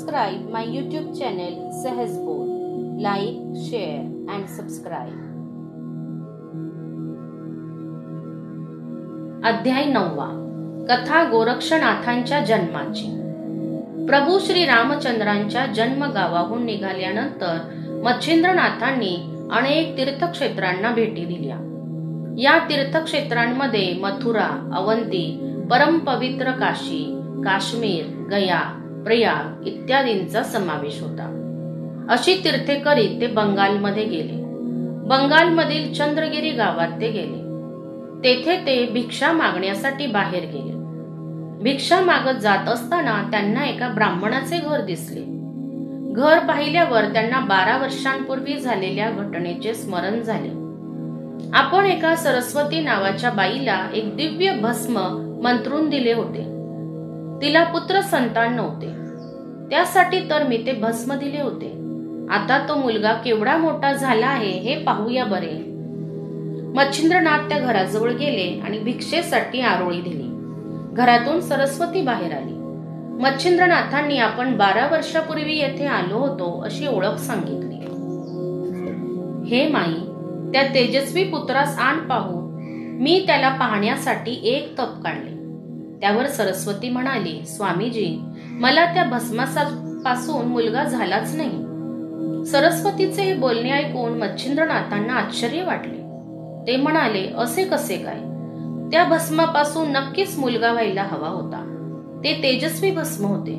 subscribe my YouTube channel Sahaj Like, share and subscribe. अध्याय नववा. कथा गोरक्षनाथांच्या जन्माची. प्रभू श्री रामचंद्रांच्या जन्मगावाहून निघाल्यानंतर मच्छिंद्रनाथांनी अनेक तीर्थक्षेत्रांना भेटी दिल्या. या तीर्थक्षेत्रांमध्ये मथुरा अवंती परमपवित्र काशी काश्मीर गया प्रयाग इत्यादींचा समावेश होता. अशी तीर्थे करीत ते बंगालमध्ये गेले. बंगालमधील चंद्रगिरी गावात ते गेले. तेथे ते भिक्षा मागण्यासाठी बाहेर गेले. भिक्षा मागत जात असताना त्यांना एका ब्राह्मणाचे घर दिसले. घर पाहिल्यावर त्यांना बारा वर्षांपूर्वी झालेल्या घटनेचे स्मरण झाले. आपण एका सरस्वती नावाच्या बाईला एक दिव्य भस्म मंत्रून दिले होते. तिला पुत्र संतान नव्हते. त्यासाठी तर मी ते भस्म दिले होते. आता तो मुलगा केवढा मोठा झाला आहे हे पाहूया बरे. मच्छिंद्रनाथ त्या घराजवळ गेले आणि भिक्षेसाठी आरोळी दिली. घरातून सरस्वती बाहेर आली. मच्छिंद्रनाथांनी आपण बारा वर्षापूर्वी येथे आलो होतो अशी ओळख सांगितली. हे माई त्या तेजस्वी पुत्रास आण पाहू. मी त्याला पाहण्यासाठी एक तप काढले. त्यावर सरस्वती म्हणाली स्वामीजी मला त्या भस्मापासून मुलगा झालाच नाही. सरस्वतीचे हे बोलणे ऐकून मच्छिंद्रनाथांना आश्चर्य वाटले. ते म्हणाले असे कसे काय? त्या भस्मापासून नक्कीच मुलगा व्हायला हवा होता. ते तेजस्वी भस्म होते.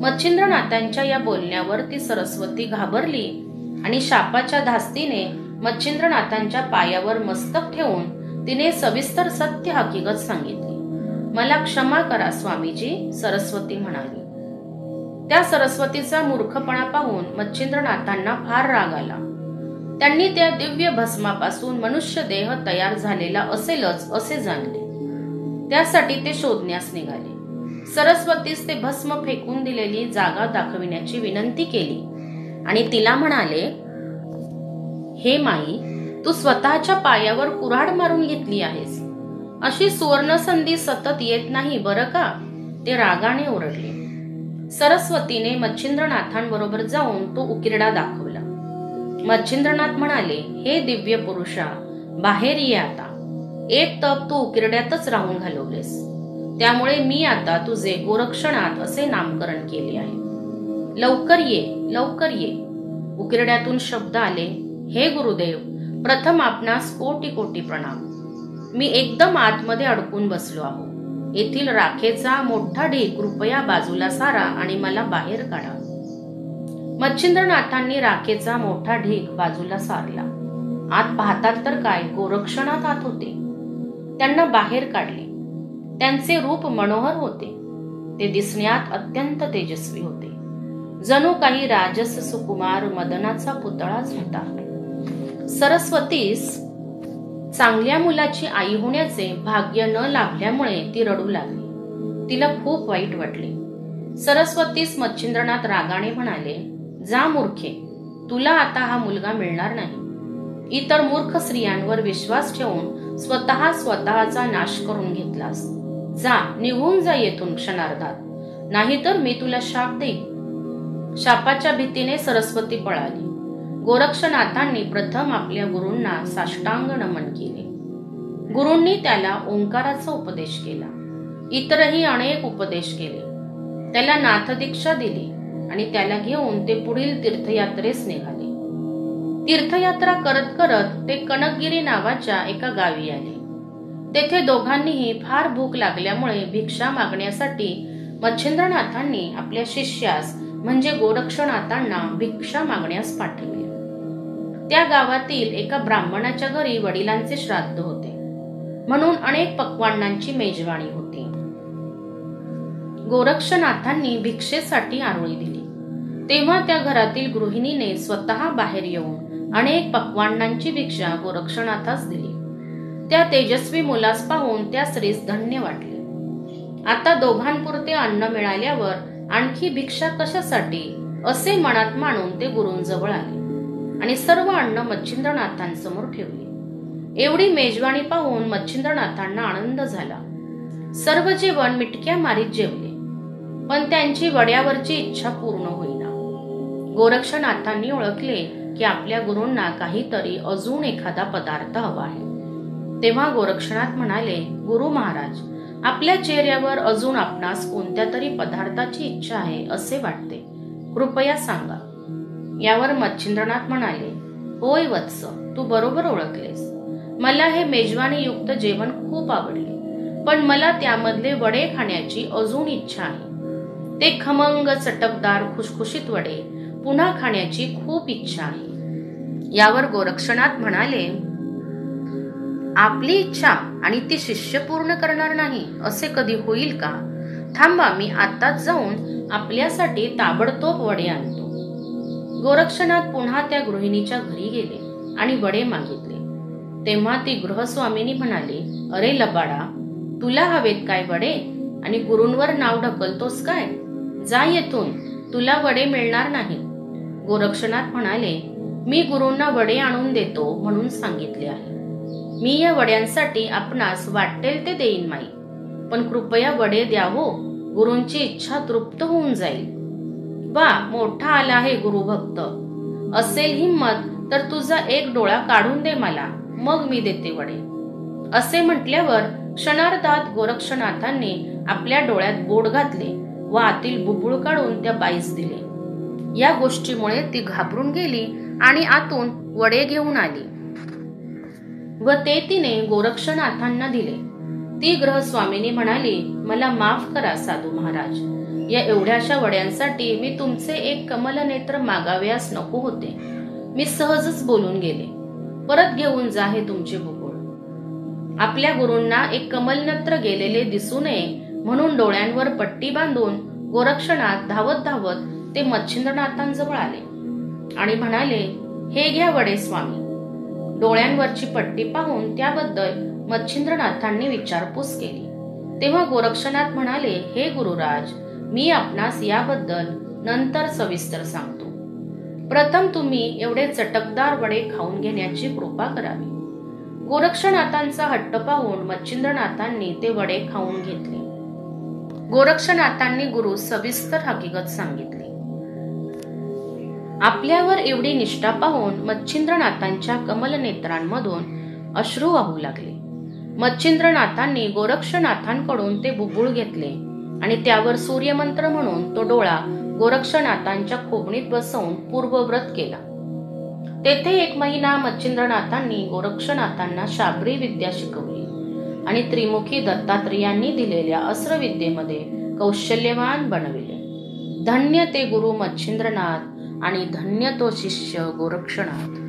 मच्छिंद्रनाथांच्या या बोलण्यावर ती सरस्वती घाबरली आणि शापाच्या धास्तीने मच्छिंद्रनाथांच्या पायावर मस्तक ठेवून तिने सविस्तर सत्य हकीकत सांगितली. मला क्षमा करा स्वामीजी सरस्वती म्हणाली. त्या सरस्वतीचा मूर्खपणा पाहून मच्छिंद्रनाथांना फार राग आला. त्यांनी त्या दिव्य भस्मापासून मनुष्य देह तयार झालेला असेलच असे जाणले. त्यासाठी ते शोधण्यास निघाले. सरस्वतीस ते भस्म फेकून दिलेली जागा दाखविण्याची विनंती केली. आणि तिला म्हणाले हे माई तू स्वतःच्या पायावर कुऱ्हाड मारून घेतली आहेस. अशी सुवर्ण संधी सतत येत नाही बरं का? ते रागाने ओरडले. सरस्वतीने मच्छिंद्रनाथांबरोबर जाऊन तो उकिरडा दाखवला. मच्छिंद्रनाथ म्हणाले हे दिव्य पुरुषा बाहेर ये आता. एक तप तू उकिरड्यातच राहून घालवलेस. त्यामुळे मी आता तुझे गोरक्षणात असे नामकरण केले आहे. लवकर ये लवकर ये. उकिरड्यातून शब्द आले हे गुरुदेव प्रथम आपणास कोटी कोटी प्रणाम. मी एकदम आतमध्ये अडकून बसलो आहो. येथील राखेचा मोठा ढीक कृपया बाजूला सारा आणि मला बाहेर काढा. मच्छिंद्रनाथांनी राखेचा मोठा ढीक बाजूला सारला. आत पाहतात तर काय गोरक्षणात आत होते. त्यांना बाहेर काढले. त्यांचे रूप मनोहर होते. ते दिसण्यात अत्यंत तेजस्वी होते. जणू काही राजस सुकुमार मदनाचा पुतळाच होता. सरस्वतीस चांगल्या मुलाची आई होण्याचे भाग्य न लाभल्यामुळे ती रडू लागली. तिला खूप वाईट वाटले. सरस्वतीस मच्छिंद्रनाथ रागाने म्हणाले जा मूर्खे तुला आता हा मुलगा मिळणार नाही. इतर मूर्ख स्त्रियांवर विश्वास ठेवून स्वतः स्वतःचा नाश करून घेतलास. जा निघून जा येथून क्षणार्धात. नाहीतर मी तुला शाप देईन. शापाच्या भीतीने सरस्वती पळाली. गोरक्षनाथांनी प्रथम आपल्या गुरूंना साष्टांग नमन केले. गुरूंनी त्याला ओंकाराचा उपदेश केला. इतरही अनेक उपदेश केले. त्याला नाथदीक्षा दिली आणि त्याला घेऊन ते पुढील तीर्थयात्रेस निघाले. तीर्थयात्रा करत करत ते कनकगिरी नावाच्या एका गावी आले. तेथे दोघांनीही फार भूक लागल्यामुळे भिक्षा मागण्यासाठी मच्छिंद्रनाथांनी आपल्या शिष्यास म्हणजे गोरक्षनाथांना भिक्षा मागण्यास पाठवले. त्या गावातील एका ब्राह्मणाच्या घरी वडिलांचे श्राद्ध होते. म्हणून अनेक पक्वांनांची मेजवाणी होती. गोरक्षनाथांनी भिक्षेसाठी आरोळी दिली. तेव्हा त्या घरातील गृहिणीने स्वतः बाहेर येऊन अनेक पक्वांनांची भिक्षा गोरक्षनाथास दिली. त्या तेजस्वी मुलास पाहून त्या स्त्रीस धन्य वाटले. आता दोघांपुरते अन्न मिळाल्यावर आणखी भिक्षा कशासाठी असे मनात मानून ते गुरूंजवळ आले. आणि सर्व अन्न मच्छिंद्रनाथांसमोर ठेवले. एवढी मेजवानी पाहून मच्छिंद्रनाथांना आनंद झाला. सर्व जेवण मिटक्या मारीत जेवले पण त्यांची वड्यावरची इच्छा पूर्ण होईना. गोरक्षनाथांनी ओळखले की आपल्या गुरूंना काहीतरी अजून एखादा पदार्थ हवा आहे. तेव्हा गोरक्षनाथ म्हणाले गुरु महाराज आपल्या चेहऱ्यावर अजून आपणास कोणत्या तरी पदार्थाची इच्छा आहे असे वाटते. कृपया सांगा. यावर मच्छिंद्रनाथ म्हणाले होय वत्स तू बरोबर ओळखलेस. मला हे मेजवानी युक्त जेवण खूप आवडले पण मला त्यामधले वडे खाण्याची अजून इच्छा आहे. ते खमंग चटकदार खुशखुशीत वडे पुन्हा खाण्याची खूप इच्छा आहे. यावर गोरक्षनाथ म्हणाले आपली इच्छा आणि ती शिष्य पूर्ण करणार नाही असे कधी होईल का? थांबा मी आताच जाऊन आपल्यासाठी ताबडतोब वडे आणतो. गोरक्षनाथ पुन्हा त्या गृहिणीच्या घरी गेले आणि वडे मागितले. तेव्हा ती गृहस्वामिनी म्हणाली अरे लबाडा तुला हवेत काय वडे? आणि गुरूंवर नाव ढकलतोस काय? जा येथून तुला वडे मिळणार नाही. गोरक्षनाथ म्हणाले मी गुरूंना वडे आणून देतो म्हणून सांगितले आहे. मी या वड्यांसाठी आपणास वाटेल ते देईन माई. पण कृपया वडे द्यावो. गुरूंची इच्छा तृप्त होऊन जाईल. वा मोठा आला आहे गुरुभक्त. असेल हिंमत तर तुझा एक डोळा काढून दे मला मग मी देते वडे. असे म्हटल्यावर क्षणार्धात गोरक्षनाथांनी आपल्या डोळ्यात बोट घातले व आतील बुबुळ काढून त्या बाईस दिले. या गोष्टीमुळे ती घाबरून गेली आणि आतून वडे घेऊन आली. व ते तिने गोरक्षनाथांना दिले. ती ग्रहस्वामीनी म्हणाली मला माफ करा साधू महाराज. या एवढ्याशा वड्यांसाठी मी तुमचे एक कमल नेत्र मागाव्यास नको होते. मी सहजच बोलून गेले. परत घेऊन जा हे तुमचे बुकुळ. आपल्या गुरूंना एक कमलनेत्र गेलेले दिसू नये म्हणून डोळ्यांवर पट्टी बांधून गोरक्षनाथ धावत धावत ते मच्छिंद्रनाथांजवळ आले. आणि म्हणाले हे घ्या वडे स्वामी. डोळ्यांवरची पट्टी पाहून त्याबद्दल मच्छिंद्रनाथांनी विचारपूस केली. तेव्हा गोरक्षनाथ म्हणाले हे गुरुराज मी आपणास याबद्दल नंतर सविस्तर सांगतो. प्रथम तुम्ही एवढे चटकदार वडे खाऊन घेण्याची कृपा करावी. गोरक्षनाथांचा हट्ट पाहून मच्छिंद्रनाथांनी ते वडे खाऊन घेतले. गोरक्षनाथांनी गुरु सविस्तर हकीकत सांगितली. आपल्यावर एवढी निष्ठा पाहून मच्छिंद्रनाथांच्या कमल नेत्रांमधून अश्रू वाहू लागले. मच्छिंद्रनाथांनी गोरक्षनाथांकडून ते बुबुळ घेतले. आणि त्यावर सूर्यमंत्र म्हणून तो डोळा गोरक्षनाथांच्या खोबणीत बसवून पूर्वव्रत केला. तेथे एक महिना मच्छिंद्रनाथांनी गोरक्षनाथांना शाबरी विद्या शिकवली आणि त्रिमुखी दत्तात्रेयांनी दिलेल्या अस्त्रविद्येमध्ये कौशल्यवान बनविले. धन्य ते गुरु मच्छिंद्रनाथ आणि धन्य तो शिष्य गोरक्षनाथ.